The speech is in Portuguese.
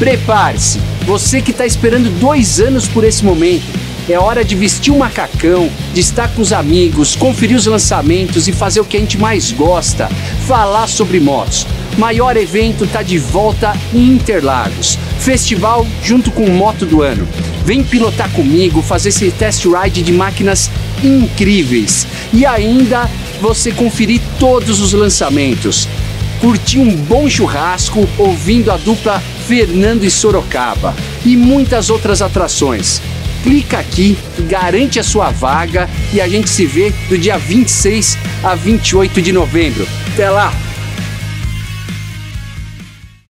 Prepare-se, você que está esperando dois anos por esse momento. É hora de vestir o macacão, de estar com os amigos, conferir os lançamentos e fazer o que a gente mais gosta: falar sobre motos. Maior evento está de volta em Interlagos. Festival junto com o Moto do Ano. Vem pilotar comigo, fazer esse test ride de máquinas incríveis. E ainda você conferir todos os lançamentos. Curtir um bom churrasco ouvindo a dupla Fernando e Sorocaba. E muitas outras atrações. Clica aqui, garante a sua vaga e a gente se vê do dia 26 a 28 de novembro. Até lá!